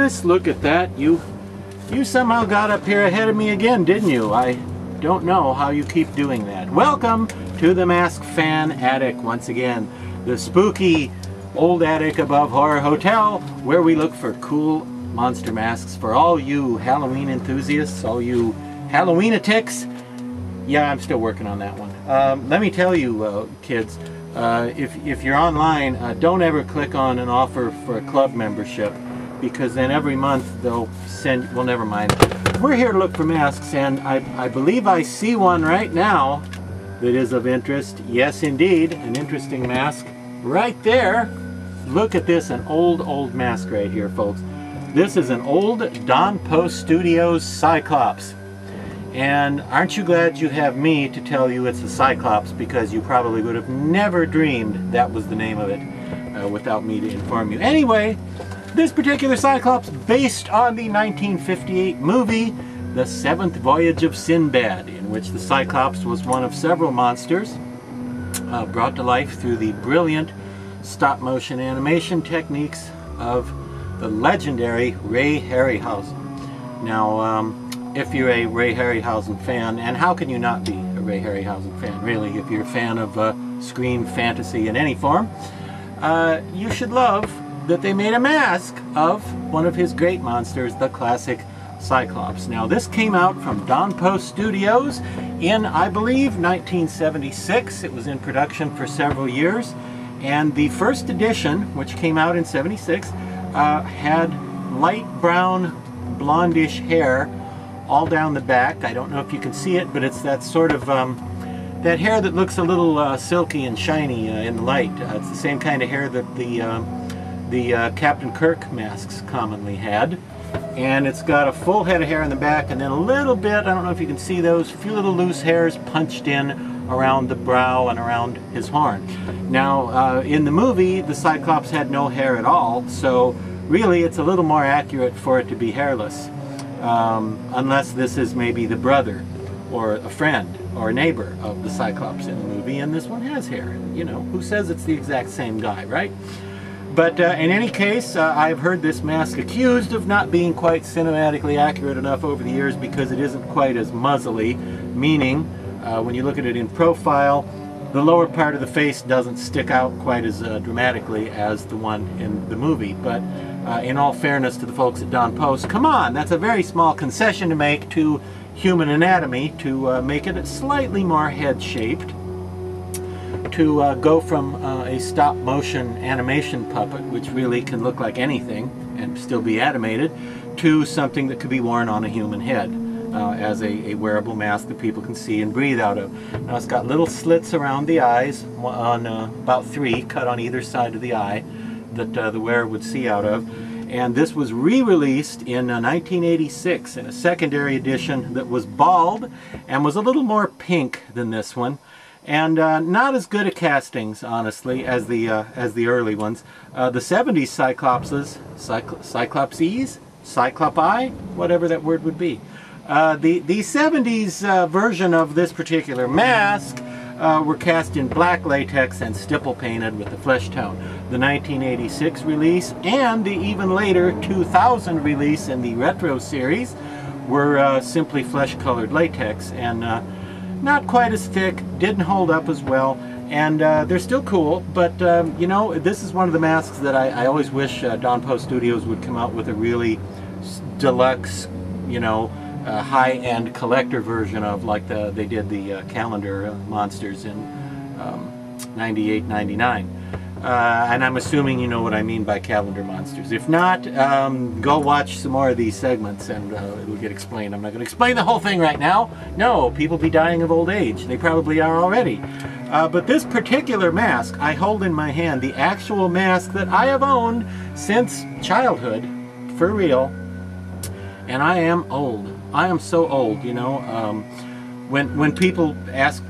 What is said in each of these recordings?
look at that. You you somehow got up here ahead of me again, didn't you? I don't know how you keep doing that. Welcome to the Mask Fan Attic once again. The spooky old attic above Horror Hotel where we look for cool monster masks for all you Halloween enthusiasts, all you Halloweenatics. Yeah, I'm still working on that one. Um, let me tell you, uh, kids, uh, if, if you're online, uh, don't ever click on an offer for a club membership because then every month they'll send, well never mind. We're here to look for masks and I, I believe I see one right now that is of interest. Yes indeed, an interesting mask right there. Look at this, an old, old mask right here folks. This is an old Don Post Studios Cyclops. And aren't you glad you have me to tell you it's a Cyclops because you probably would have never dreamed that was the name of it uh, without me to inform you. Anyway, this particular Cyclops based on the 1958 movie The Seventh Voyage of Sinbad in which the Cyclops was one of several monsters uh, brought to life through the brilliant stop motion animation techniques of the legendary Ray Harryhausen. Now, um, if you're a Ray Harryhausen fan, and how can you not be a Ray Harryhausen fan, really, if you're a fan of uh, screen fantasy in any form, uh, you should love that they made a mask of one of his great monsters, the classic Cyclops. Now this came out from Don Post Studios in, I believe, 1976. It was in production for several years. And the first edition, which came out in 76, uh, had light brown blondish hair all down the back. I don't know if you can see it, but it's that sort of, um, that hair that looks a little uh, silky and shiny uh, in the light. Uh, it's the same kind of hair that the, um, the uh, Captain Kirk masks commonly had. And it's got a full head of hair in the back and then a little bit, I don't know if you can see those, a few little loose hairs punched in around the brow and around his horn. Now, uh, in the movie, the Cyclops had no hair at all, so really it's a little more accurate for it to be hairless um, unless this is maybe the brother or a friend or a neighbor of the Cyclops in the movie, and this one has hair. You know, who says it's the exact same guy, right? But uh, in any case, uh, I've heard this mask accused of not being quite cinematically accurate enough over the years because it isn't quite as muzzly, meaning uh, when you look at it in profile, the lower part of the face doesn't stick out quite as uh, dramatically as the one in the movie. But uh, in all fairness to the folks at Don Post, come on, that's a very small concession to make to human anatomy to uh, make it slightly more head-shaped to uh, go from uh, a stop motion animation puppet, which really can look like anything and still be animated, to something that could be worn on a human head. Uh, as a, a, wearable mask that people can see and breathe out of. Now it's got little slits around the eyes, on uh, about three, cut on either side of the eye, that uh, the wearer would see out of. And this was re-released in 1986 uh, in a secondary edition that was bald and was a little more pink than this one. And uh, not as good at castings, honestly, as the uh, as the early ones. Uh, the 70s Cyclopses, Cycl Cyclopses, Cyclopi, whatever that word would be. Uh, the, the 70s uh, version of this particular mask uh, were cast in black latex and stipple painted with the flesh tone. The 1986 release and the even later 2000 release in the retro series were simply flesh colored latex and not quite as thick, didn't hold up as well, and uh, they're still cool, but um, you know, this is one of the masks that I, I always wish uh, Don Post Studios would come out with a really deluxe, you know, uh, high-end collector version of like the they did the uh, calendar monsters in um, 98 99 uh, and I'm assuming you know what I mean by calendar monsters. If not um, go watch some more of these segments and uh, it'll get explained. I'm not going to explain the whole thing right now. No people be dying of old age. They probably are already. Uh, but this particular mask I hold in my hand the actual mask that I have owned since childhood for real. And I am old. I am so old, you know. Um, when when people ask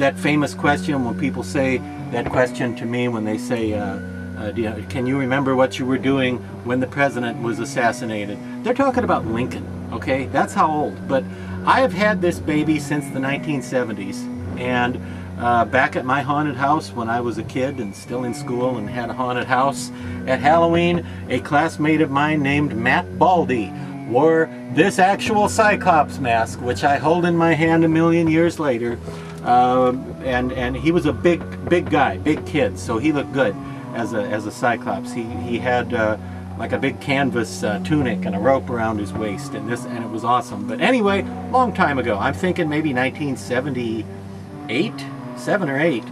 that famous question, when people say that question to me, when they say, uh, uh, you, "Can you remember what you were doing when the president was assassinated?" They're talking about Lincoln. Okay, that's how old. But I have had this baby since the 1970s, and uh, back at my haunted house when I was a kid and still in school and had a haunted house. At Halloween, a classmate of mine named Matt Baldy wore this actual Cyclops mask, which I hold in my hand a million years later. Um, and and he was a big big guy, big kid, so he looked good as a as a Cyclops. He he had uh, like a big canvas uh, tunic and a rope around his waist, and this and it was awesome. But anyway, long time ago, I'm thinking maybe 1978, seven or eight.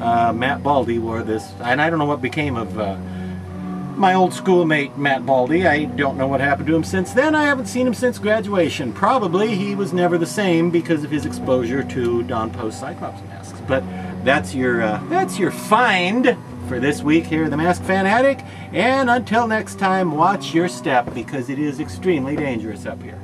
Uh, Matt Baldy wore this, and I don't know what became of uh, my old schoolmate Matt Baldy. I don't know what happened to him since then. I haven't seen him since graduation. Probably he was never the same because of his exposure to Don Post Cyclops masks. But that's your uh, that's your find for this week here the Mask Fan Attic. And until next time, watch your step because it is extremely dangerous up here.